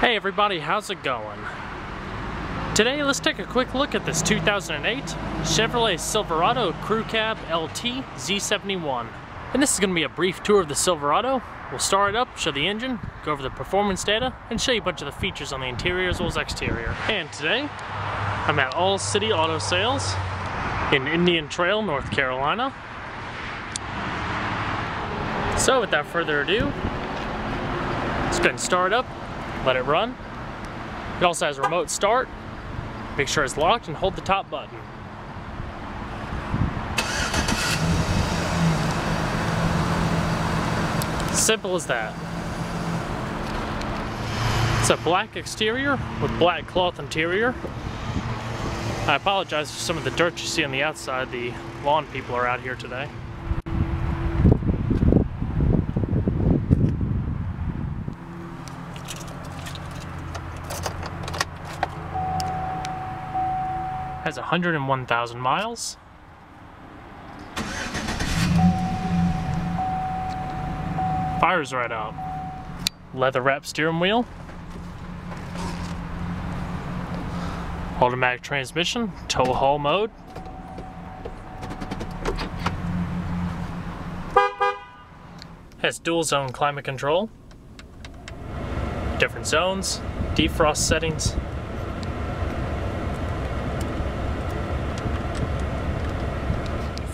Hey everybody, how's it going? Today let's take a quick look at this 2008 Chevrolet Silverado Crew Cab LT Z71. And this is going to be a brief tour of the Silverado. We'll start it up, show the engine, go over the performance data, and show you a bunch of the features on the interior as well as exterior. And today, I'm at All City Auto Sales in Indian Trail, North Carolina. So without further ado, let's go ahead and start up, let it run. It also has remote start. Make sure it's locked and hold the top button. Simple as that. It's a black exterior with black cloth interior. I apologize for some of the dirt you see on the outside. The lawn people are out here today. Has 101,000 miles. Fires right up. Leather wrap steering wheel. Automatic transmission, tow haul mode. Has dual zone climate control. Different zones, defrost settings,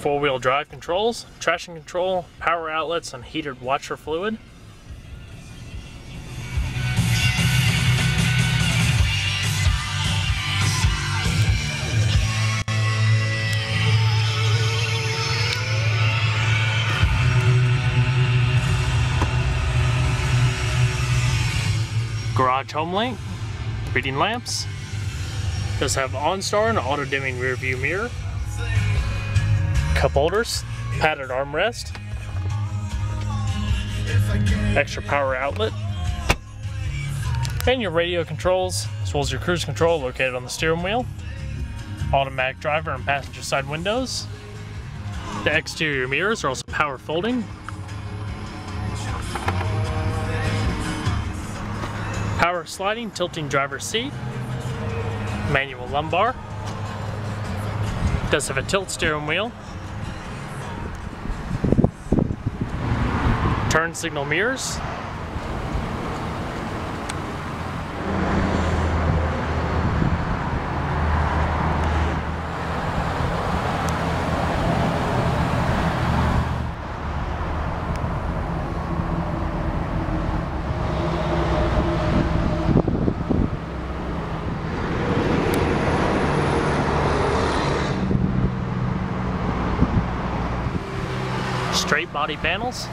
four-wheel drive controls, traction control, power outlets, and heated washer fluid. Garage home link, reading lamps, does have OnStar and auto dimming rear view mirror, cup holders, padded armrest, extra power outlet, and your radio controls, as well as your cruise control located on the steering wheel, automatic driver and passenger side windows. The exterior mirrors are also power folding. Power sliding, tilting driver seat, manual lumbar, does have a tilt steering wheel, turn signal mirrors. Straight body panels.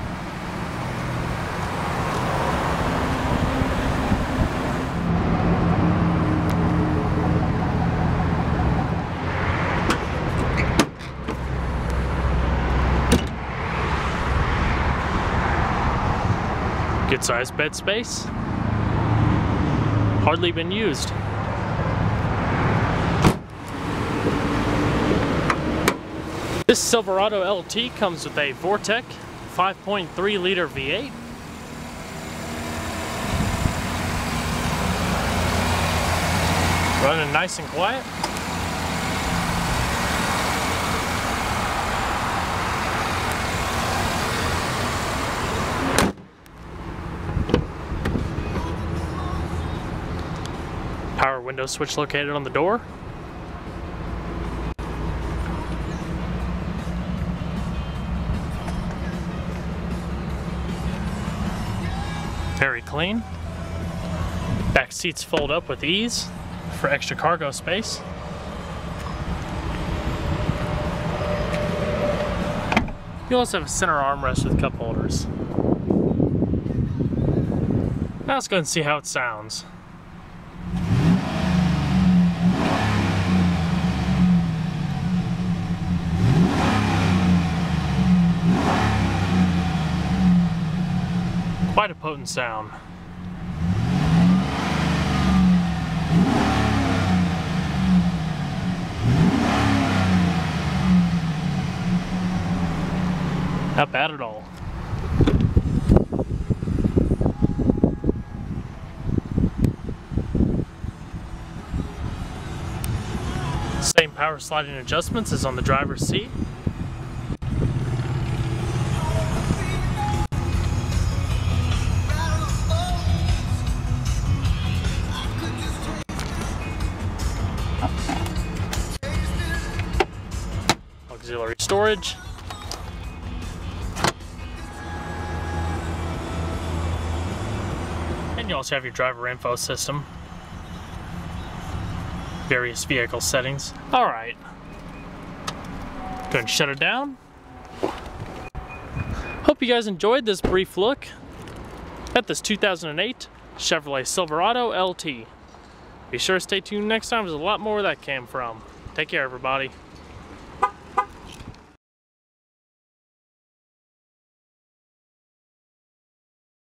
Good sized bed space. Hardly been used. This Silverado LT comes with a Vortec 5.3 liter V8. Running nice and quiet. Window switch located on the door. Very clean. Back seats fold up with ease for extra cargo space. You also have a center armrest with cup holders. Now let's go and see how it sounds. Quite a potent sound. Not bad at all. Same power sliding adjustments as on the driver's seat. Storage. And you also have your driver info system. Various vehicle settings. All right. Go ahead and shut it down. Hope you guys enjoyed this brief look at this 2008 Chevrolet Silverado LT. Be sure to stay tuned next time, there's a lot more where that came from. Take care, everybody.